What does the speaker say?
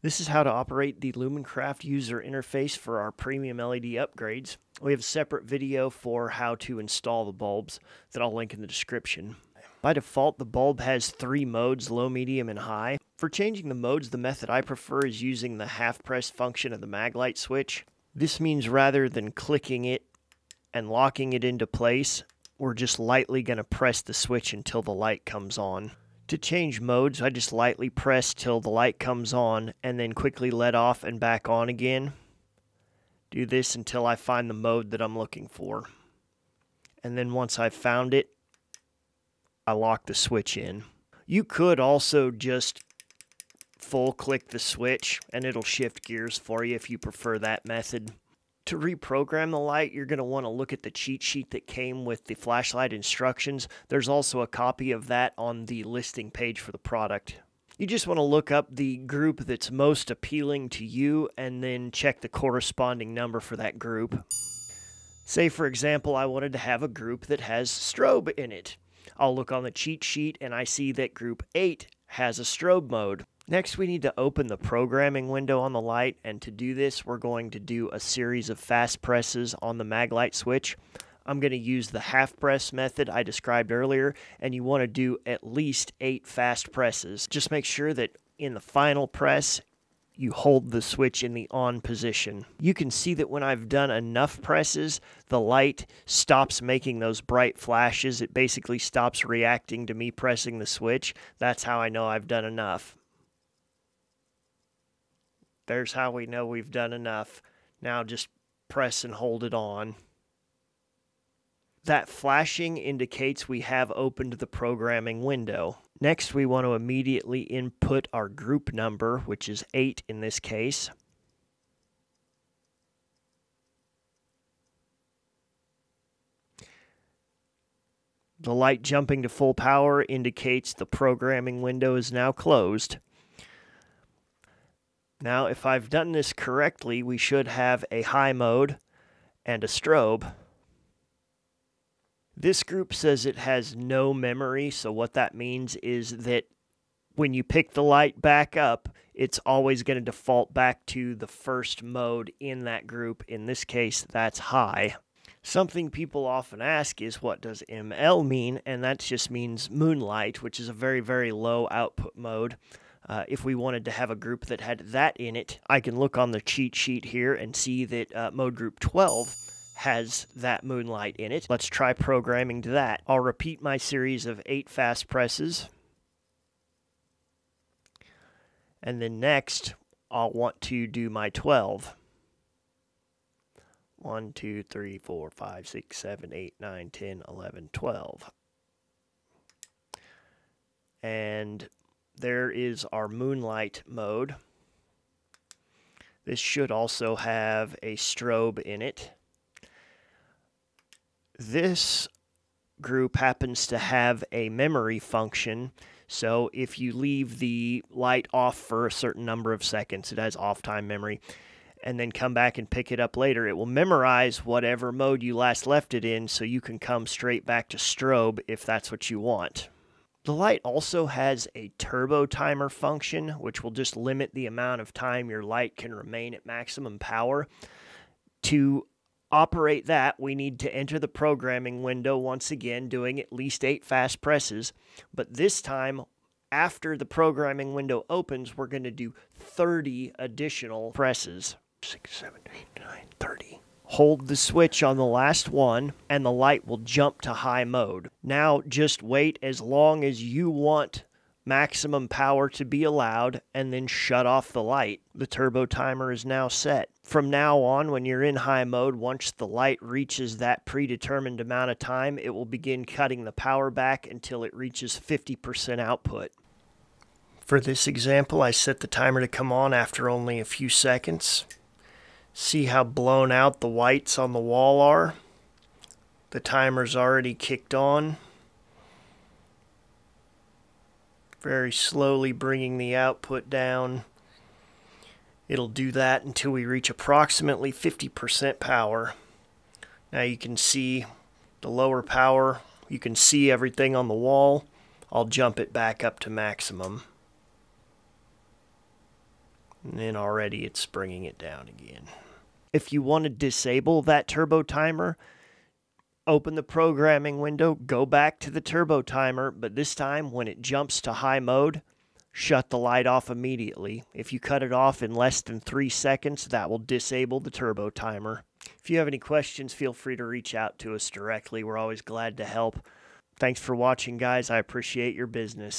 This is how to operate the Lumencraft user interface for our premium LED upgrades. We have a separate video for how to install the bulbs that I'll link in the description. By default, the bulb has three modes, low, medium, and high. For changing the modes, the method I prefer is using the half press function of the maglite switch. This means rather than clicking it and locking it into place, we're just lightly going to press the switch until the light comes on. To change modes, I just lightly press till the light comes on and then quickly let off and back on again. Do this until I find the mode that I'm looking for. And then once I've found it, I lock the switch in. You could also just full click the switch and it'll shift gears for you if you prefer that method to reprogram the light, you're going to want to look at the cheat sheet that came with the flashlight instructions. There's also a copy of that on the listing page for the product. You just want to look up the group that's most appealing to you and then check the corresponding number for that group. Say, for example, I wanted to have a group that has strobe in it. I'll look on the cheat sheet and I see that group 8 has a strobe mode. Next, we need to open the programming window on the light, and to do this, we're going to do a series of fast presses on the maglite switch. I'm going to use the half press method I described earlier, and you want to do at least eight fast presses. Just make sure that in the final press, you hold the switch in the on position. You can see that when I've done enough presses, the light stops making those bright flashes. It basically stops reacting to me pressing the switch. That's how I know I've done enough. There's how we know we've done enough. Now just press and hold it on. That flashing indicates we have opened the programming window. Next, we want to immediately input our group number, which is 8 in this case. The light jumping to full power indicates the programming window is now closed. Now, if I've done this correctly, we should have a high mode and a strobe. This group says it has no memory, so what that means is that when you pick the light back up, it's always going to default back to the first mode in that group. In this case, that's high. Something people often ask is what does ML mean? And that just means moonlight, which is a very, very low output mode. Uh, if we wanted to have a group that had that in it, I can look on the cheat sheet here and see that uh, mode group 12 has that moonlight in it. Let's try programming to that. I'll repeat my series of eight fast presses. And then next, I'll want to do my 12. 1, 2, 3, 4, 5, 6, 7, 8, 9, 10, 11, 12. And there is our moonlight mode. This should also have a strobe in it. This group happens to have a memory function. So if you leave the light off for a certain number of seconds, it has off time memory, and then come back and pick it up later, it will memorize whatever mode you last left it in so you can come straight back to strobe if that's what you want. The light also has a turbo timer function, which will just limit the amount of time your light can remain at maximum power. To operate that, we need to enter the programming window once again, doing at least eight fast presses. But this time, after the programming window opens, we're going to do 30 additional presses. 6, 7, 8, 9, 30 hold the switch on the last one, and the light will jump to high mode. Now just wait as long as you want maximum power to be allowed and then shut off the light. The turbo timer is now set. From now on, when you're in high mode, once the light reaches that predetermined amount of time, it will begin cutting the power back until it reaches 50% output. For this example, I set the timer to come on after only a few seconds. See how blown out the whites on the wall are? The timer's already kicked on. Very slowly bringing the output down. It'll do that until we reach approximately 50% power. Now you can see the lower power. You can see everything on the wall. I'll jump it back up to maximum. And then already it's bringing it down again. If you want to disable that turbo timer, open the programming window, go back to the turbo timer, but this time when it jumps to high mode, shut the light off immediately. If you cut it off in less than three seconds, that will disable the turbo timer. If you have any questions, feel free to reach out to us directly. We're always glad to help. Thanks for watching, guys. I appreciate your business.